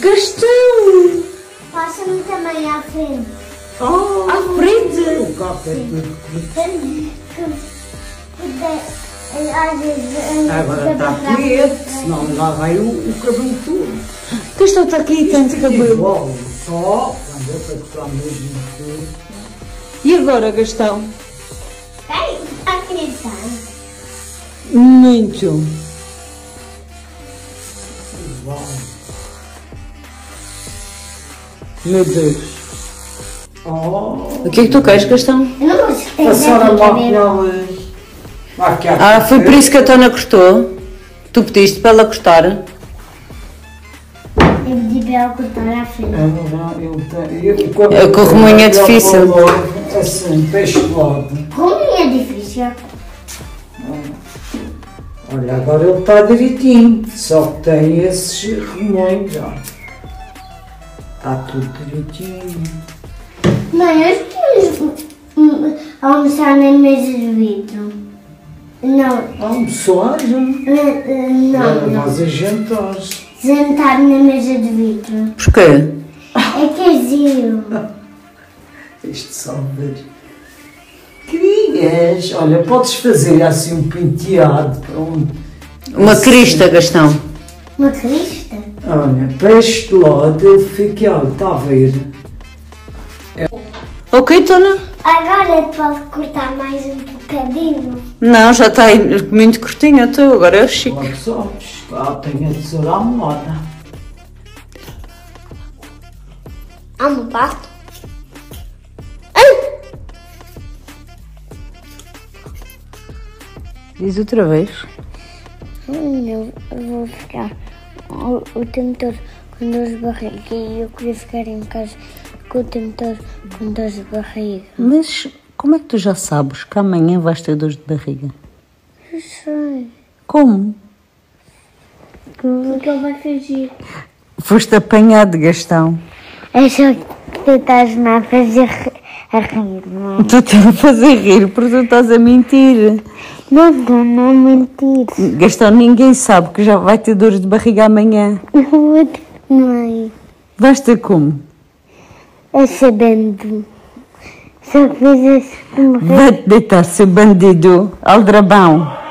Gastão! Passa-me também à frente. Oh, à frente! O copo é tudo vezes. Agora está quieto, senão lá vai o, o cabelo todo. Gastão está aqui tanto cabelo. Igual, só quando eu para cortar mesmo tudo. E agora, Gastão? Está a acreditar. Muito. Meu Deus. Oh, O que é que tu queres, Gastão? Eu não ter passaram cabelo. pelas maquiagens. Ah, foi por isso que a Tona cortou? Tu pediste para ela cortar? Eu pedi para ela cortar à frente. É eu eu- quando É, com o remoinho é difícil. Assim, peixe de lado. Como é difícil. Olha, agora ele está direitinho, só que tem esses remoinhos, ó. Está tudo direitinho. Mãe, hoje temos hum, almoçar na mesa de vidro. Não, Almoçar? eh, não, não. Mas a jantar. Sentar na mesa de vidro. Porquê? É que é giro. Este salver. Querias, olha, podes fazer assim um penteado. Pronto. Uma crista, Gastão. Uma crista? Olha, para este lado ele fica, olha, está a ver? Ok, Tona? Agora pode cortar mais um bocadinho. Não, já está aí muito curtinha, tu. Agora é o chique. Olha só, está, tem a tesoura à moda. Há uma Diz outra vez. Eu vou ficar o, o tempo todo com dor de barriga e eu queria ficar em casa com o tempo todo com dor de barriga. Mas como é que tu já sabes que amanhã vais ter dores de barriga? Eu sei. Como? Porque ele vai fugir. Foste apanhado, Gastão. É só que tu estás-me a fazer a rir, não é? Tu estás a fazer rir porque tu estás a mentir. Não estou não a mentir. Gastão, ninguém sabe que já vai ter dores de barriga amanhã. Vou ter mãe. Vais ter como? É sabendo. Só que fizeste morrer. Vai-te deitar, seu bandido, aldrabão.